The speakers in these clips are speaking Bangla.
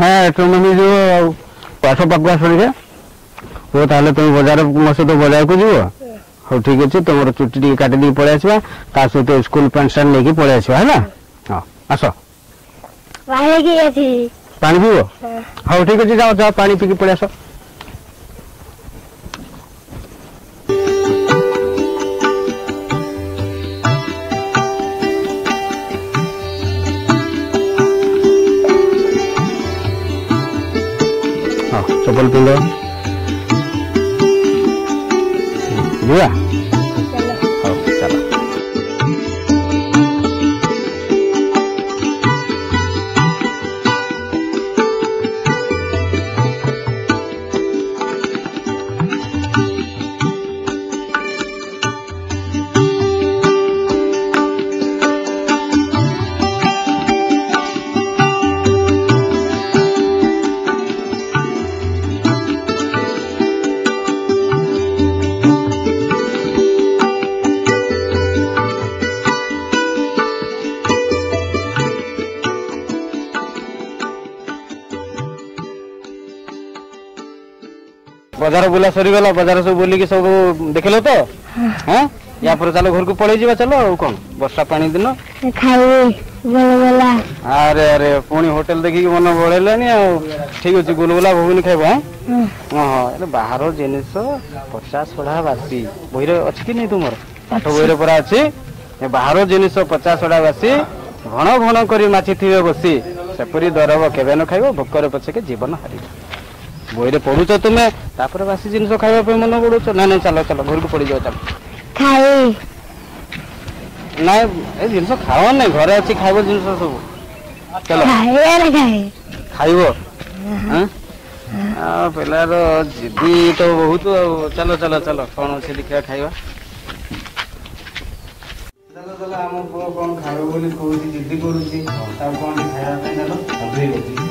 হ্যাঁ তুমি যে ପାଠ ପାଖକୁ ଆସିପାରିବେ ହଉ ତାହେଲେ ତୁମେ ବଜାର ମୋ ସହିତ ବଜାରକୁ ଯିବ ହଉ ଠିକ୍ ଅଛି ତୁମର ଚୁଟି ଟିକେ କାଟି ଦେଇକି ପଳେଇ ଆସିବା ତା ସହିତ ସ୍କୁଲ ପ୍ୟାଣ୍ଟ ସାର୍ଟ ନେଇକି ପଳେଇ ଆସିବା ହେଲା ହଁ ଆସ ପାଣି ପିଇବ ହଉ ଠିକ୍ ଅଛି ଯାଅ ଯାଅ ପାଣି ପିଇକି ପଳେଇ ଆସ coba pindah Iya. বাজার বুলা সরিগল বাজার সব বুলিকি সব দেখিল তো হ্যাঁ ইয়াপরে চালো ঘরকু পড়ে যাবা চলো আর কোন বর্ষা পানি দিন খাইবে গোলগোলা আরে আরে পুনি হোটেল দেখি মন বড়লে আর ঠিক আছে গুলগুলা ভগুন খাইবা হ্যাঁ এটা বাহার জিনিস পচাশ সড়া বাসি বইরে আছে কি নাই তোমার পাঠ বইরে পড়া আছে বাহার জিনিস পচাশ সড়া বাসি ঘন ঘন করে মাছি থিবে বসি সেপরি দরব কেবে ন খাইব ভোকরে পছকে জীবন হারিব বইরে পড়ুছ তুমি তারপরে বাসি জিনিস খাইবা পাই মন করুছ না না চাল চাল ঘরকু পড়ি যাও চাল খাই না এই জিনিস খাও না ঘরে আছি খাইব জিনিস সব চল খাইব হ্যাঁ পেলার জিদি তো বহুত চাল চাল চাল কোন আছে লিখে খাইবা ଆମ ପୁଅ କ'ଣ ଖାଇବ ବୋଲି କହୁଛି ଜିଦି କରୁଛି ତାକୁ କ'ଣ ଖାଇବା ପାଇଁ অভি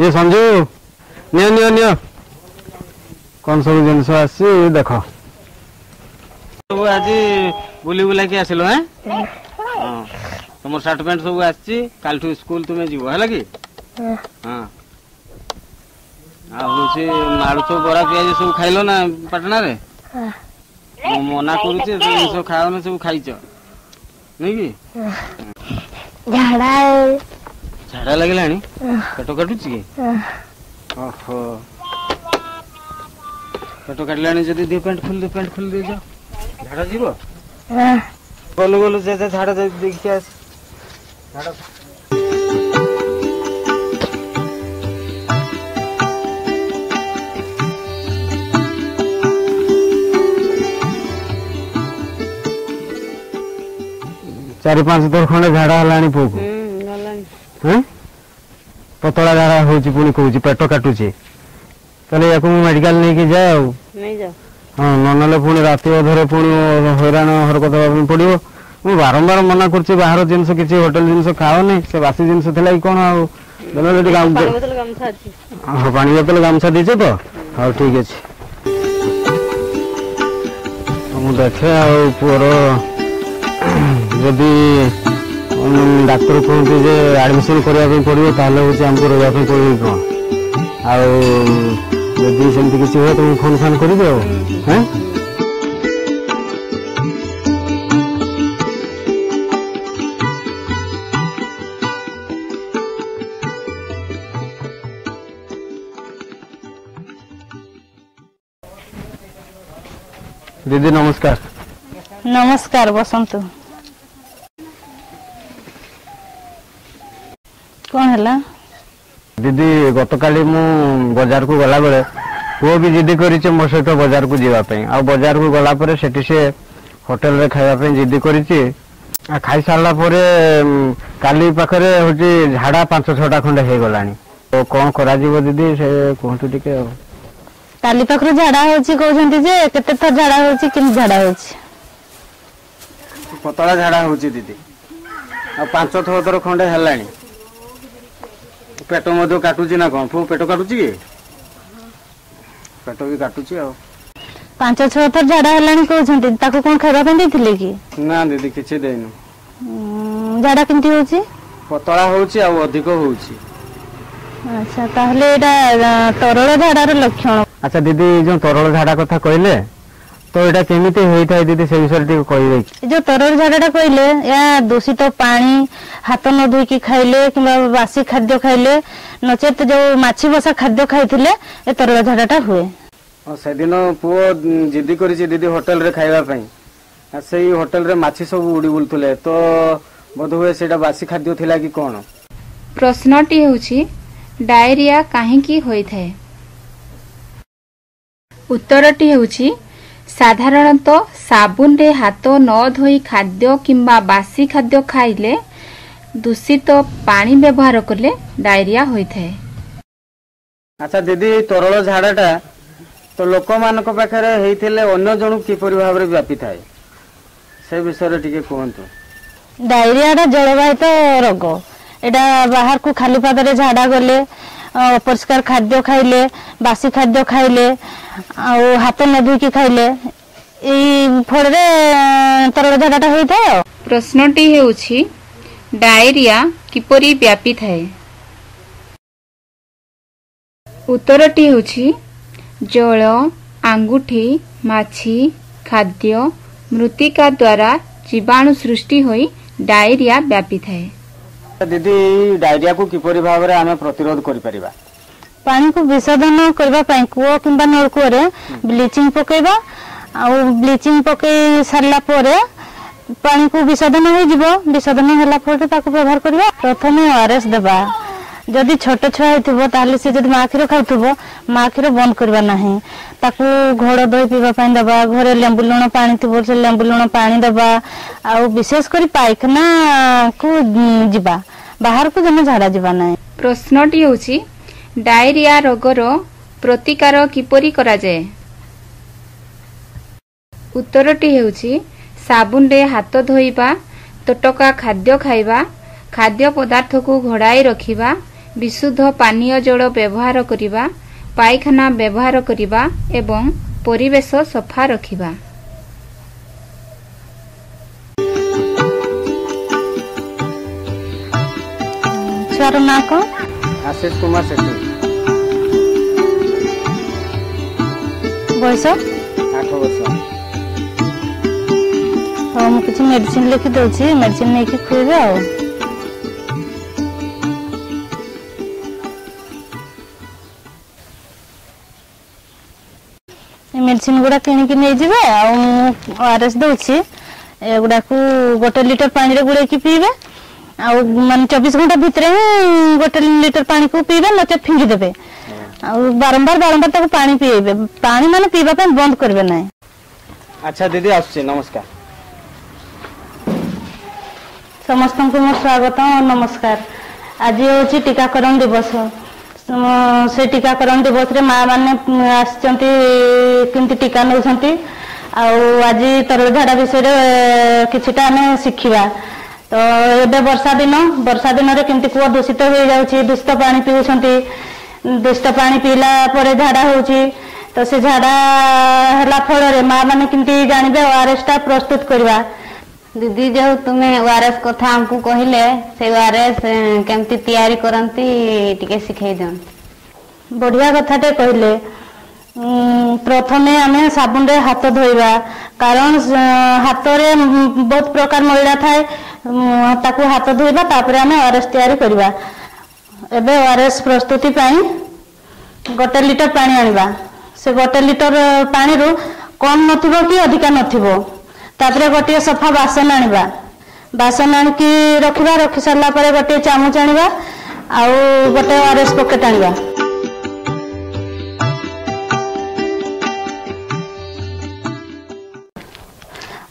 ଇଏ ସଞ୍ଜୁ ନିଅ ନିଅ ନିଅ କ'ଣ ସବୁ ଜିନିଷ ଆସିଛି ଦେଖ ସବୁ ଆଜି ବୁଲି ବୁଲାକି ଆସିଲ ହେଁ ତୁମ ସାର୍ଟ ପ୍ୟାଣ୍ଟ ସବୁ ଆସିଛି କାଲିଠୁ ସ୍କୁଲ ତୁମେ ଯିବ ହେଲା କି ହଁ ଆଉ ହଉଛି ମାଳୁଚ ବରା ପିଆଜ ସବୁ ଖାଇଲ ନା ପାଟଣାରେ ମୁଁ ମନା କରୁଛି ଜିନିଷ ଖାଅ ନା ସବୁ ଖାଇଛ ନାଇଁ କି ଝାଡ଼ା झाड़ा लगला पेट काटू पेट काटला दु पैंट खुल दु पैंट खुल दे झाड़ा जीव गलु गलु झाड़ा देखिए चार पांच दर खंडे झाड़ा हालांकि ପତଳା ଝାଡ଼ା ହେଉଛି ପୁଣି କହୁଛି ପେଟ କାଟୁଛି ତାହେଲେ ୟାକୁ ମୁଁ ମେଡିକାଲ ନେଇକି ଯାଏ ଆଉ ହଁ ନ ନେଲେ ପୁଣି ରାତି ଅଧରେ ପୁଣି ହଇରାଣ ହରକତ ହେବା ପାଇଁ ପଡ଼ିବ ମୁଁ ବାରମ୍ବାର ମନା କରୁଛି ବାହାର ଜିନିଷ କିଛି ହୋଟେଲ ଜିନିଷ ଖାଅନି ସେ ବାସି ଜିନିଷ ଥିଲା କି କ'ଣ ଆଉ ହଁ ପାଣି ବୋତଲ ଗାମୁଛା ଦେଇଛ ତ ହଉ ଠିକ୍ ଅଛି ମୁଁ ଦେଖେ ଆଉ ପୁଅର ଯଦି ডাক্তার କୁହନ୍ତି ଯେ ଆଡ଼ମିସନ୍ କରିବା ପାଇଁ ପଡ଼ିବ ତାହେଲେ ହେଉଛି ଆମକୁ ରହିବା ପାଇଁ ପଡ଼ିବ କ'ଣ ଆଉ ଯଦି ସେମିତି କିଛି ହୁଏ ତୁମକୁ ଫୋନ୍ ଫାନ୍ କରିବି ଆଉ ହଁ দিদি নমস্কার নমস্কার বসন্ত କ'ଣ ହେଲା ଦିଦି ଗତକାଲି ମୁଁ ବଜାରକୁ ଗଲାବେଳେ ପୁଅ ବି ଜିଦି କରିଛି ମୋ ସହିତ ବଜାରକୁ ଯିବା ପାଇଁ ଆଉ ବଜାରକୁ ଗଲା ପରେ ସେଠି ସେ ହୋଟେଲରେ ଖାଇବା ପାଇଁ ଜିଦି କରିଛି ଖାଇସାରିଲା ପରେ କାଲି ପାଖରେ ହେଉଛି ଝାଡ଼ା ପାଞ୍ଚ ଛଅଟା ଖଣ୍ଡେ ହେଇଗଲାଣି ତ କ'ଣ କରାଯିବ ଦିଦି ସେ କୁହନ୍ତୁ ଟିକେ ଆଉ କାଲି ପାଖରୁ ଝାଡ଼ା ହେଉଛି କହୁଛନ୍ତି ଯେ କେତେ ଥର ଝାଡ଼ା ହେଉଛି କେମିତି ଝାଡ଼ା ହେଉଛି ପତଳା ଝାଡ଼ା ହେଉଛି ଦିଦି ଆଉ ପାଞ୍ଚ ଛଅ ଥର ଖଣ୍ଡେ ହେଲାଣି ପେଟ ମଧ୍ୟ କାଟୁଛି ନା କ'ଣ ପୁଅ ପେଟ କାଟୁଛି କି ପେଟ ବି କାଟୁଛି ଆଉ ପାଞ୍ଚ ଛଅ ଥର ଝାଡ଼ା ହେଲାଣି କହୁଛନ୍ତି ତାକୁ କ'ଣ ଖାଇବା ପାଇଁ ଦେଇଥିଲେ କି ନା ଦିଦି କିଛି ଦେଇନୁ ଝାଡ଼ା କେମିତି ହେଉଛି ପତଳା ହେଉଛି ଆଉ ଅଧିକ ହେଉଛି ଆଚ୍ଛା ତାହେଲେ ଏଇଟା ତରଳ ଝାଡ଼ାର ଲକ୍ଷଣ ଆଚ୍ଛା ଦିଦି ଯେଉଁ ତରଳ ଝାଡ଼ା କଥା କହିଲେ তো এটা কেমিতি হইথাই দিদি সেই বিষয়ে টিকে কইবে এই যে তরল ঝাড়াটা কইলে ইয়া দূষিত পানি হাত ন ধুইকি খাইলে কিংবা বাসি খাদ্য খাইলে নচেত যে মাছি বসা খাদ্য খাইলে এ তরল ঝাড়াটা হুয়ে সেদিন পুয় জিদি করেছি দিদি হোটেলরে খাইবা পাই আর সেই হোটেলরে মাছি সব উড়ি বুলুলে তো ବୋଧହୁଏ ସେଇଟା ବାସି ଖାଦ୍ୟ ଥିଲା କି କ'ଣ ପ୍ରଶ୍ନଟି ହେଉଛି ଡାଇରିଆ କାହିଁକି ହୋଇଥାଏ ଉତ୍ତରଟି ହେଉଛି ସାଧାରଣତଃ ସାବୁନରେ ହାତ ନ ଧୋଇ ଖାଦ୍ୟ କିମ୍ବା ବାସି ଖାଦ୍ୟ ଖାଇଲେ ଦୂଷିତ ପାଣି ବ୍ୟବହାର କଲେ ଡାଇରିଆ ହୋଇଥାଏ ଆଚ୍ଛା ଦିଦି ତରଳ ଝାଡ଼ାଟା ତ ଲୋକମାନଙ୍କ ପାଖରେ ହେଇଥିଲେ ଅନ୍ୟ ଜଣକୁ କିପରି ଭାବରେ ବ୍ୟାପିଥାଏ ସେ ବିଷୟରେ ଟିକେ କୁହନ୍ତୁ ଡାଇରିଆଟା ଜଳବାହିତ ରୋଗ ଏଇଟା ବାହାରକୁ ଖାଲି ପାଦରେ ଝାଡ଼ା ଗଲେ অপৰিষ্কাৰ খাদ্য খাইলে বাচি খাদ্য খাইলে আৰু হাতে নেধুকি খাইলে এই ফলৰে তৰল ঝাড়াটা হৈথাই আৰু প্ৰশ্নটি হেৰি ডায়েৰিয়া কিপৰি ব্যাপি থাকে উত্তৰটি হেৰি জল আঙুঠি মাছি খাদ্য মৃত্তিকা দ্বাৰা জীৱাণু সৃষ্টি হৈ ডায়েৰিয়া ব্যাপি থাকে দিদি ডায়রিয়াকু কিপরি ভাবে আমি প্রতিরোধ করে পারিবা ପାଣିକୁ ବିଶୋଧନ କରିବା ପାଇଁ କୂଅ କିମ୍ବା ନଳକୂଅରେ ବ୍ଲିଚିଂ ପକାଇବା ଆଉ ବ୍ଲିଚିଂ ପକାଇ ସାରିଲା ପରେ ପାଣିକୁ ବିଶୋଧନ ହୋଇଯିବ ବିଶୋଧନ ହେଲା ପରେ ତାକୁ ବ୍ୟବହାର କରିବା ପ୍ରଥମେ ଓ ଆର୍ ଏସ୍ ଦେବା ଯଦି ଛୋଟ ଛୁଆ ହେଇଥିବ ତାହେଲେ ସେ ଯଦି ମା କ୍ଷୀର ଖାଉଥିବ ମା କ୍ଷୀର ବନ୍ଦ କରିବା ନାହିଁ ତାକୁ ଘୋଳ ଦହି ପିଇବା ପାଇଁ ଦେବା ଘରେ ଲେମ୍ବୁ ଲୁଣ ପାଣି ଥିବ ସେ ଲେମ୍ବୁ ଲୁଣ ପାଣି ଦେବା ଆଉ ବିଶେଷ କରି ପାଇଖାନାକୁ ଯିବା ବାହାରକୁ ଜମା ଝାଡ଼ା ଯିବା ନାହିଁ ପ୍ରଶ୍ନଟି ହେଉଛି ଡାଇରିଆ ରୋଗର ପ୍ରତିକାର କିପରି କରାଯାଏ ଉତ୍ତରଟି ହେଉଛି ସାବୁନରେ ହାତ ଧୋଇବା ତଟକା ଖାଦ୍ୟ ଖାଇବା ଖାଦ୍ୟ ପଦାର୍ଥକୁ ଘୋଡ଼ାଇ ରଖିବା ବିଶୁଦ୍ଧ ପାନୀୟ ଜଳ ବ୍ୟବହାର କରିବା ପାଇଖାନା ବ୍ୟବହାର କରିବା ଏବଂ ପରିବେଶ ସଫା ରଖିବା ହଁ ମୁଁ କିଛି ମେଡିସିନ ଲେଖି ଦେଉଛି ମେଡିସିନ ନେଇକି ଖୁଇବେ ଆଉ ମେଡ଼ିସିନ୍ ଗୁଡ଼ା କିଣିକି ନେଇଯିବେ ଆଉ ମୁଁ ଓ ଆର୍ ଏସ୍ ଦେଉଛି ଏଗୁଡ଼ାକୁ ଗୋଟେ ଲିଟର ପାଣିରେ ଗୋଳେଇକି ପିଇବେ ଆଉ ମାନେ ଚବିଶ ଘଣ୍ଟା ଭିତରେ ହିଁ ଗୋଟେ ଲିଟର ପାଣିକୁ ପିଇବେ ନଚେତ୍ ଫିଙ୍ଗିଦେବେ ଆଉ ବାରମ୍ବାର ବାରମ୍ବାର ତାକୁ ପାଣି ପିଇବେ ପାଣି ମାନେ ପିଇବା ପାଇଁ ବନ୍ଦ କରିବେ ନାହିଁ ଆଚ୍ଛା ଦିଦି ଆସୁଛି ନମସ୍କାର ସମସ୍ତଙ୍କୁ ମୋ ସ୍ୱାଗତ ନମସ୍କାର ଆଜି ହେଉଛି ଟିକାକରଣ ଦିବସ से टीकाकरण दिवस माँ मैंने आमती टीका नौ आज तरल झाड़ा विषय कि आम शिखा तो ये बर्षा दिन बर्षा दिन में कमी कू दूषित हो जाए दूषित पा पीऊँ दूषित पा पीला झाड़ा हो तो से झाड़ा है फल माँ मैंने किमी जानवे ओ आर एसटा प्रस्तुत करवा দিদি ଯେଉଁ ତୁମେ ଓଆରଏସ୍ କଥା ଆମକୁ କହିଲେ ସେ ଓଆରଏସ୍ କେମିତି ତିଆରି କରନ୍ତି ଟିକେ ଶିଖେଇ ଦିଅନ୍ତୁ ବଢ଼ିଆ କଥାଟେ କହିଲେ ପ୍ରଥମେ ଆମେ ସାବୁନରେ ହାତ ଧୋଇବା କାରଣ ହାତରେ ବହୁତ ପ୍ରକାର ମଇଳା ଥାଏ ତାକୁ ହାତ ଧୋଇବା ତାପରେ ଆମେ ଓଆରଏସ୍ ତିଆରି କରିବା ଏବେ ଓଆରଏସ୍ ପ୍ରସ୍ତୁତି ପାଇଁ ଗୋଟେ ଲିଟର ପାଣି ଆଣିବା ସେ ଗୋଟେ ଲିଟର ପାଣିରୁ କମ୍ ନଥିବ କି ଅଧିକା ନଥିବ ତାପରେ ଗୋଟିଏ ସଫା ବାସନ ଆଣିବା ବାସନ ଆଣିକି ରଖିବା ରଖି ସାରିଲା ପରେ ଗୋଟିଏ ଚାମଚ ଆଣିବା ଆଉ ଗୋଟେ ଓଆର୍ଏସ୍ ପକେଟ୍ ଆଣିବା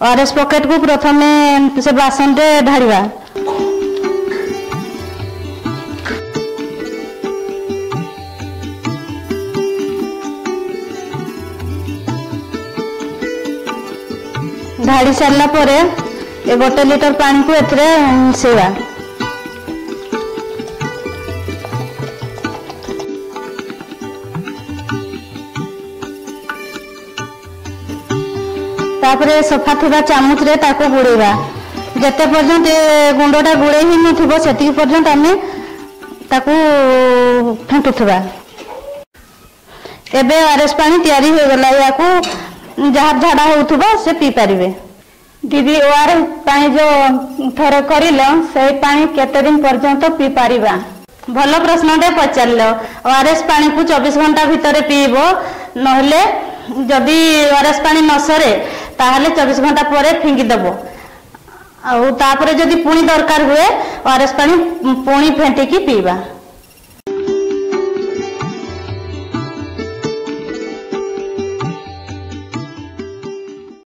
ଓଆର୍ଏସ୍ ପକେଟ୍କୁ ପ୍ରଥମେ ସେ ବାସନରେ ଢାଳିବା ଢାଳି ସାରିଲା ପରେ ଏ ଗୋଟେ ଲିଟର ପାଣିକୁ ଏଥିରେ ମିଶେଇବା ତାପରେ ସଫା ଥିବା ଚାମୁଚରେ ତାକୁ ଗୁଡ଼େଇବା ଯେତେ ପର୍ଯ୍ୟନ୍ତ ଗୁଣ୍ଡଟା ଗୁଡ଼େଇ ହେଇନଥିବ ସେତିକି ପର୍ଯ୍ୟନ୍ତ ଆମେ ତାକୁ ଫେଣ୍ଟୁଥିବା ଏବେ ଆର ଏସ୍ ପାଣି ତିଆରି ହୋଇଗଲା ଏହାକୁ जहाँ झाड़ा हो पीपर दीदी ओ आर पाई जो थर कर दिन पर्यटन पीपर भल प्रश्न टे पचार ओ आर एस पा को चौबीस घंटा भितर पीब नदी ओ आर एस पा न सरे ताहले चौबीस घंटा पर फिंगीदेब आदि पुणी दरकार हुए ओ आर एस पा पुणी फेटिकी पीवा